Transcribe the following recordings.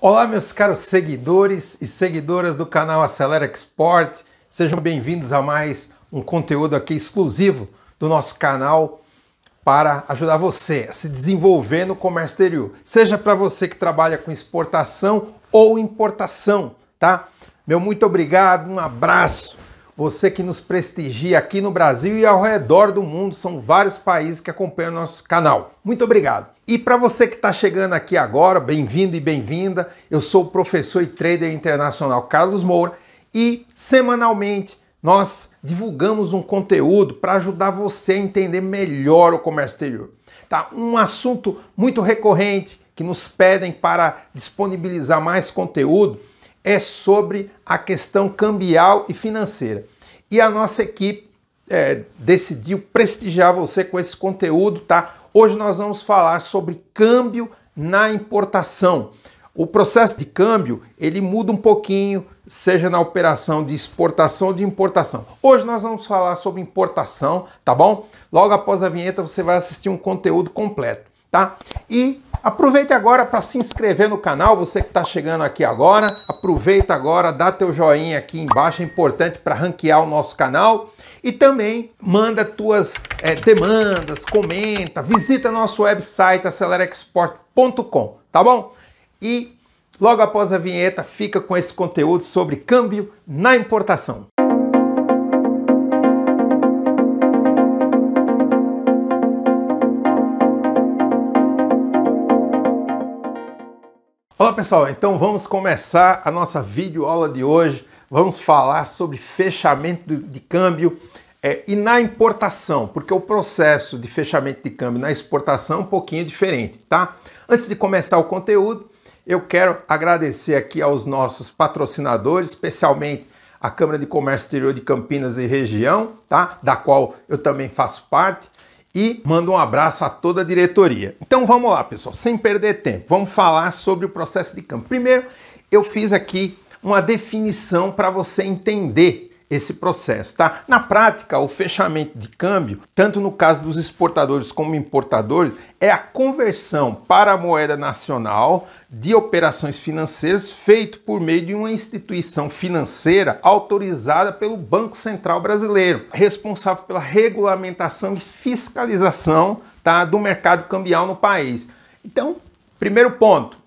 Olá, meus caros seguidores e seguidoras do canal Acelera Export. Sejam bem-vindos a mais um conteúdo aqui exclusivo do nosso canal para ajudar você a se desenvolver no comércio exterior. Seja para você que trabalha com exportação ou importação, tá? Meu muito obrigado, um abraço. Você que nos prestigia aqui no Brasil e ao redor do mundo, são vários países que acompanham o nosso canal. Muito obrigado. E para você que está chegando aqui agora, bem-vindo e bem-vinda. Eu sou o professor e trader internacional Carlos Moura e semanalmente nós divulgamos um conteúdo para ajudar você a entender melhor o comércio exterior. Tá? Um assunto muito recorrente que nos pedem para disponibilizar mais conteúdo é sobre a questão cambial e financeira. E a nossa equipe é, decidiu prestigiar você com esse conteúdo, tá? Hoje nós vamos falar sobre câmbio na importação. O processo de câmbio, ele muda um pouquinho, seja na operação de exportação ou de importação. Hoje nós vamos falar sobre importação, tá bom? Logo após a vinheta você vai assistir um conteúdo completo, tá? E aproveite agora para se inscrever no canal, você que está chegando aqui agora, aproveita agora, dá teu joinha aqui embaixo, é importante para ranquear o nosso canal e também manda tuas é, demandas, comenta, visita nosso website acelerexport.com, tá bom? E logo após a vinheta fica com esse conteúdo sobre câmbio na importação. Olá pessoal, então vamos começar a nossa vídeo aula de hoje vamos falar sobre fechamento de câmbio é, e na importação, porque o processo de fechamento de câmbio na exportação é um pouquinho diferente, tá? Antes de começar o conteúdo, eu quero agradecer aqui aos nossos patrocinadores, especialmente a Câmara de Comércio Exterior de Campinas e região, tá? Da qual eu também faço parte. E mando um abraço a toda a diretoria. Então vamos lá, pessoal, sem perder tempo. Vamos falar sobre o processo de câmbio. Primeiro, eu fiz aqui uma definição para você entender esse processo, tá? Na prática, o fechamento de câmbio, tanto no caso dos exportadores como importadores, é a conversão para a moeda nacional de operações financeiras feito por meio de uma instituição financeira autorizada pelo Banco Central Brasileiro, responsável pela regulamentação e fiscalização, tá, do mercado cambial no país. Então, primeiro ponto,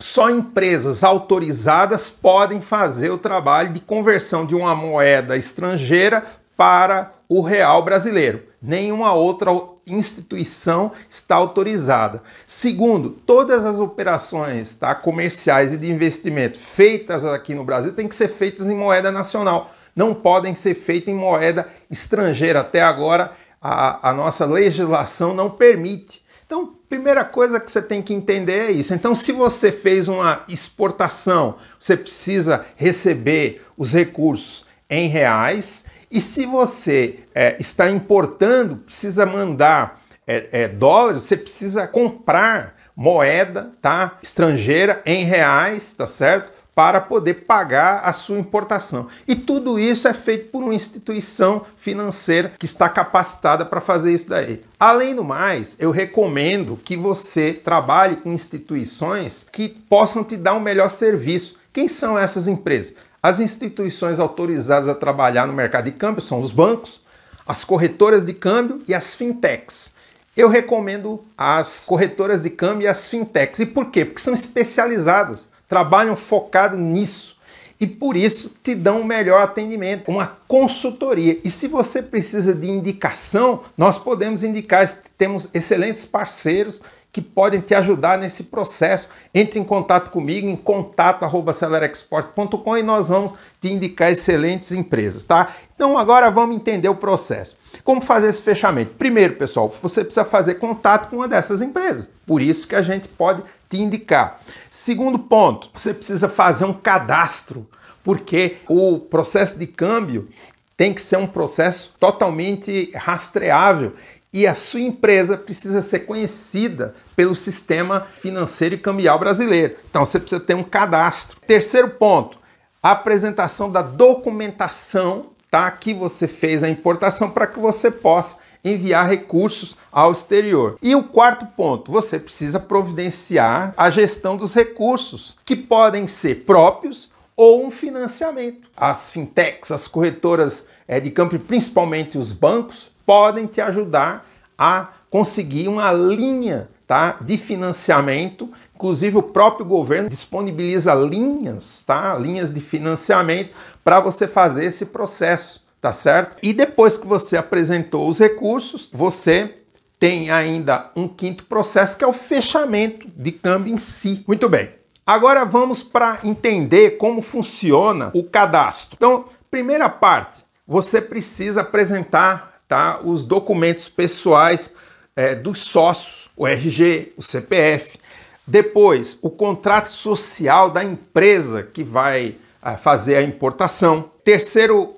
só empresas autorizadas podem fazer o trabalho de conversão de uma moeda estrangeira para o real brasileiro. Nenhuma outra instituição está autorizada. Segundo, todas as operações tá, comerciais e de investimento feitas aqui no Brasil têm que ser feitas em moeda nacional. Não podem ser feitas em moeda estrangeira. Até agora, a, a nossa legislação não permite. Então, primeira coisa que você tem que entender é isso. Então, se você fez uma exportação, você precisa receber os recursos em reais. E se você é, está importando, precisa mandar é, é, dólares, você precisa comprar moeda tá, estrangeira em reais, tá certo? Para poder pagar a sua importação. E tudo isso é feito por uma instituição financeira que está capacitada para fazer isso daí. Além do mais, eu recomendo que você trabalhe com instituições que possam te dar um melhor serviço. Quem são essas empresas? As instituições autorizadas a trabalhar no mercado de câmbio são os bancos, as corretoras de câmbio e as fintechs. Eu recomendo as corretoras de câmbio e as fintechs. E por quê? Porque são especializadas trabalham focado nisso e por isso te dão um melhor atendimento, uma consultoria. E se você precisa de indicação, nós podemos indicar, temos excelentes parceiros que podem te ajudar nesse processo. Entre em contato comigo em contato@acelerexport.com e nós vamos te indicar excelentes empresas, tá? Então agora vamos entender o processo. Como fazer esse fechamento? Primeiro, pessoal, você precisa fazer contato com uma dessas empresas. Por isso que a gente pode te indicar. Segundo ponto, você precisa fazer um cadastro, porque o processo de câmbio tem que ser um processo totalmente rastreável e a sua empresa precisa ser conhecida pelo sistema financeiro e cambial brasileiro. Então você precisa ter um cadastro. Terceiro ponto, a apresentação da documentação tá, que você fez a importação para que você possa enviar recursos ao exterior. E o quarto ponto, você precisa providenciar a gestão dos recursos, que podem ser próprios ou um financiamento. As fintechs, as corretoras é, de campo, principalmente os bancos, podem te ajudar a conseguir uma linha tá, de financiamento. Inclusive o próprio governo disponibiliza linhas, tá, linhas de financiamento para você fazer esse processo, tá certo? E depois que você apresentou os recursos, você tem ainda um quinto processo que é o fechamento de câmbio em si. Muito bem. Agora vamos para entender como funciona o cadastro. Então, primeira parte, você precisa apresentar tá, os documentos pessoais é, dos sócios, o RG, o CPF. Depois, o contrato social da empresa que vai é, fazer a importação. Terceiro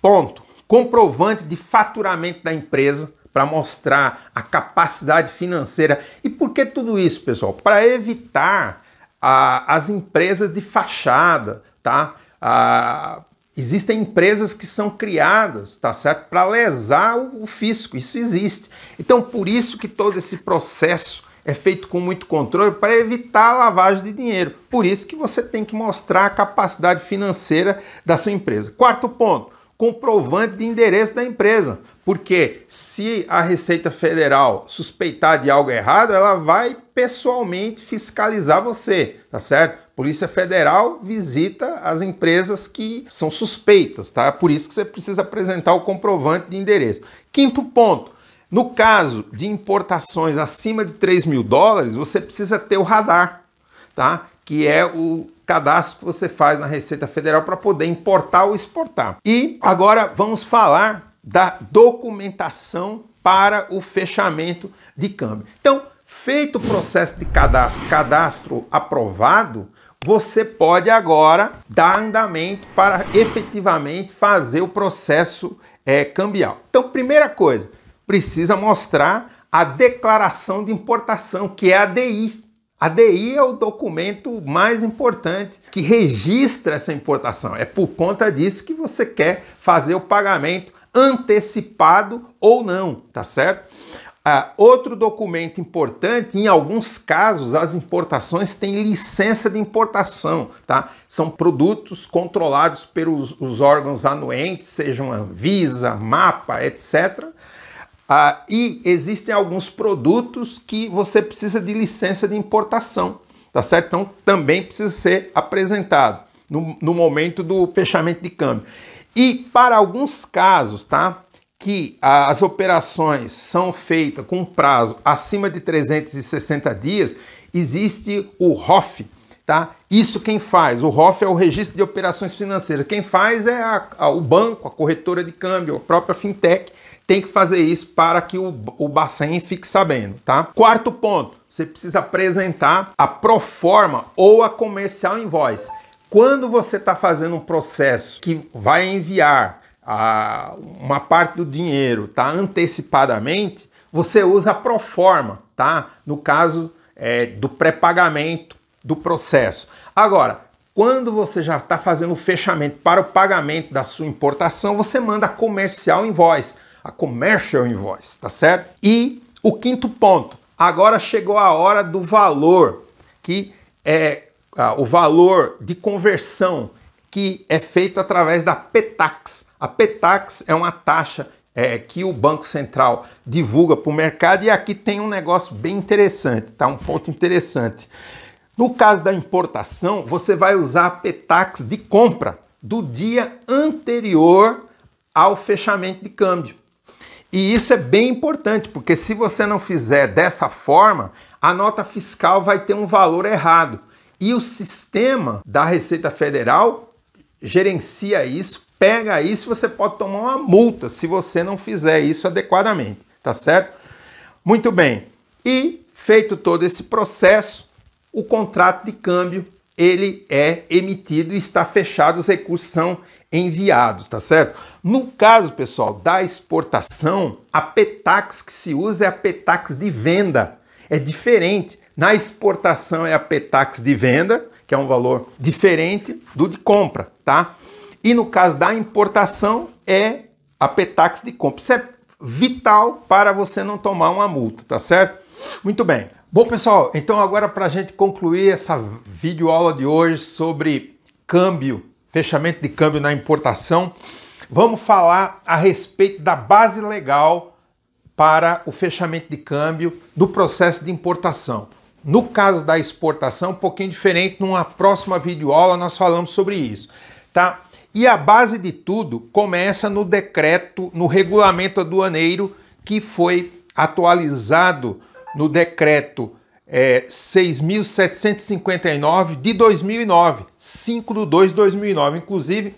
ponto, comprovante de faturamento da empresa para mostrar a capacidade financeira. E por que tudo isso, pessoal? Para evitar a, as empresas de fachada, tá? A, Existem empresas que são criadas, tá certo? Para lesar o, fisco, isso existe. Então, por isso que todo esse processo é feito com muito controle para evitar a lavagem de dinheiro. Por isso que você tem que mostrar a capacidade financeira da sua empresa. Quarto ponto, comprovante de endereço da empresa. Porque se a Receita Federal suspeitar de algo errado, ela vai pessoalmente fiscalizar você, tá certo? Polícia Federal visita as empresas que são suspeitas, tá? Por isso que você precisa apresentar o comprovante de endereço. Quinto ponto, no caso de importações acima de 3 mil dólares, você precisa ter o radar, tá? Que é o cadastro que você faz na Receita Federal para poder importar ou exportar. E agora vamos falar da documentação para o fechamento de câmbio. Então, feito o processo de cadastro, cadastro aprovado, você pode agora dar andamento para efetivamente fazer o processo é, cambial. Então, primeira coisa, precisa mostrar a declaração de importação, que é a DI. A DI é o documento mais importante que registra essa importação. É por conta disso que você quer fazer o pagamento antecipado ou não, tá certo? Ah, outro documento importante, em alguns casos, as importações têm licença de importação, tá? São produtos controlados pelos os órgãos anuentes, sejam Anvisa, MAPA, etc. Ah, e existem alguns produtos que você precisa de licença de importação, tá certo? Então também precisa ser apresentado no, no momento do fechamento de câmbio. E para alguns casos, tá? Que as operações são feitas com prazo acima de 360 dias, existe o ROF, tá? Isso quem faz? O ROF é o Registro de Operações Financeiras. Quem faz é a, a, o banco, a corretora de câmbio, a própria fintech tem que fazer isso para que o, o Bacen fique sabendo, tá? Quarto ponto, você precisa apresentar a proforma ou a comercial invoice. Quando você está fazendo um processo que vai enviar a, uma parte do dinheiro tá, antecipadamente, você usa a proforma, tá? No caso é, do pré-pagamento do processo. Agora, quando você já está fazendo o fechamento para o pagamento da sua importação, você manda a comercial invoice, a commercial invoice, tá certo? E o quinto ponto, agora chegou a hora do valor, que é ah, o valor de conversão que é feito através da PETAX. A PETAX é uma taxa é, que o Banco Central divulga para o mercado e aqui tem um negócio bem interessante, tá? Um ponto interessante. No caso da importação, você vai usar a PETAX de compra do dia anterior ao fechamento de câmbio. E isso é bem importante, porque se você não fizer dessa forma, a nota fiscal vai ter um valor errado. E o sistema da Receita Federal gerencia isso, pega isso, você pode tomar uma multa se você não fizer isso adequadamente, tá certo? Muito bem. E feito todo esse processo, o contrato de câmbio ele é emitido e está fechado, os recursos são enviados, tá certo? No caso, pessoal, da exportação, a PETAX que se usa é a PETAX de venda. É diferente. Na exportação é a PETAX de venda, que é um valor diferente do de compra, tá? E no caso da importação é a PETAX de compra. Isso é vital para você não tomar uma multa, tá certo? Muito bem. Bom, pessoal, então agora para a gente concluir essa videoaula de hoje sobre câmbio, fechamento de câmbio na importação, vamos falar a respeito da base legal para o fechamento de câmbio do processo de importação. No caso da exportação, um pouquinho diferente, numa próxima videoaula nós falamos sobre isso, tá? E a base de tudo começa no decreto, no regulamento aduaneiro que foi atualizado no decreto é, 6.759 de 2009, 5 de 2 de 2009. Inclusive,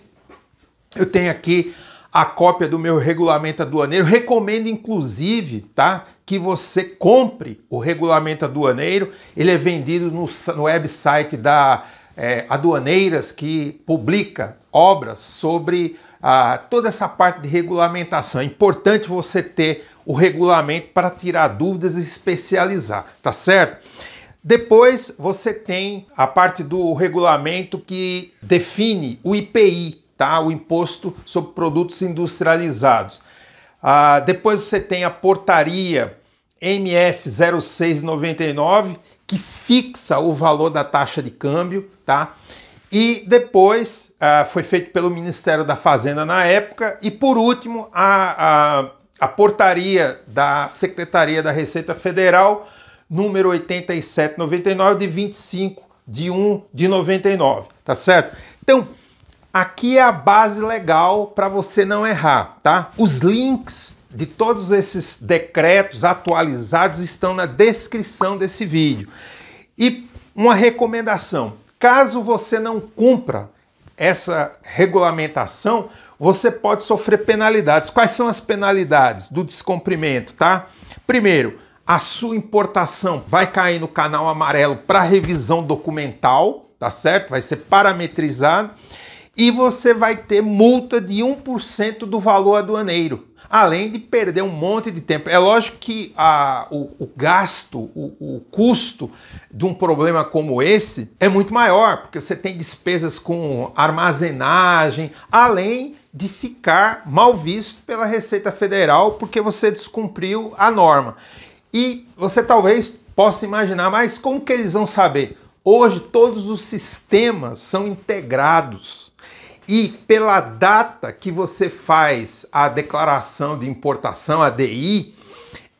eu tenho aqui a cópia do meu regulamento aduaneiro. Recomendo, inclusive, tá, que você compre o regulamento aduaneiro. Ele é vendido no, no website da é, Aduaneiras, que publica obras sobre ah, toda essa parte de regulamentação. É importante você ter o regulamento para tirar dúvidas e especializar, tá certo? Depois você tem a parte do regulamento que define o IPI, tá? O Imposto sobre Produtos Industrializados. Ah, depois você tem a portaria MF 0699 que fixa o valor da taxa de câmbio, tá? E depois ah, foi feito pelo Ministério da Fazenda na época e por último a, a a portaria da Secretaria da Receita Federal, número 8799, de 25 de 1 de 99, tá certo? Então, aqui é a base legal para você não errar, tá? Os links de todos esses decretos atualizados estão na descrição desse vídeo. E uma recomendação: caso você não cumpra essa regulamentação, você pode sofrer penalidades. Quais são as penalidades do descumprimento, tá? Primeiro, a sua importação vai cair no canal amarelo para revisão documental, tá certo? Vai ser parametrizado e você vai ter multa de 1% do valor aduaneiro, além de perder um monte de tempo. É lógico que a, o, o gasto, o, o custo de um problema como esse é muito maior, porque você tem despesas com armazenagem, além de ficar mal visto pela Receita Federal porque você descumpriu a norma. E você talvez possa imaginar, mas como que eles vão saber? Hoje todos os sistemas são integrados. E pela data que você faz a declaração de importação, a DI,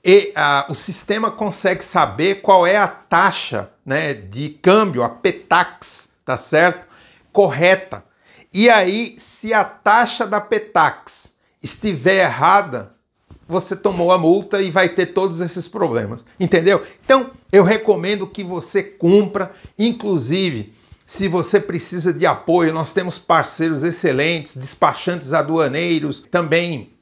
e, o sistema consegue saber qual é a taxa né, de câmbio, a PETAX, tá certo? Correta. E aí, se a taxa da Petax estiver errada, você tomou a multa e vai ter todos esses problemas, entendeu? Então, eu recomendo que você cumpra, inclusive, se você precisa de apoio, nós temos parceiros excelentes, despachantes aduaneiros, também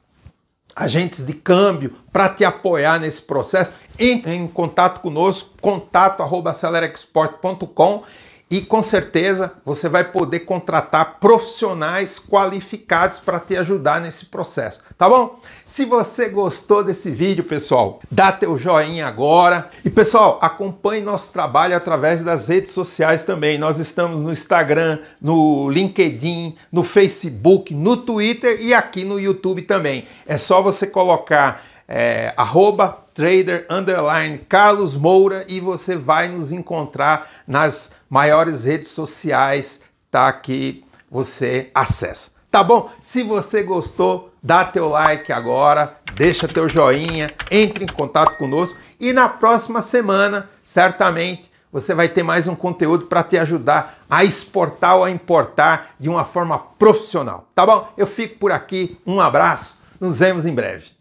agentes de câmbio para te apoiar nesse processo. Entre em contato conosco, contato@acelerexport.com e com certeza você vai poder contratar profissionais qualificados para te ajudar nesse processo, tá bom? Se você gostou desse vídeo, pessoal, dá teu joinha agora. E pessoal, acompanhe nosso trabalho através das redes sociais também. Nós estamos no Instagram, no LinkedIn, no Facebook, no Twitter e aqui no YouTube também. É só você colocar é, arroba trader underline Carlos Moura e você vai nos encontrar nas maiores redes sociais tá, que você acessa. Tá bom? Se você gostou, dá teu like agora, deixa teu joinha, entre em contato conosco e na próxima semana, certamente, você vai ter mais um conteúdo para te ajudar a exportar ou a importar de uma forma profissional. Tá bom? Eu fico por aqui, um abraço, nos vemos em breve.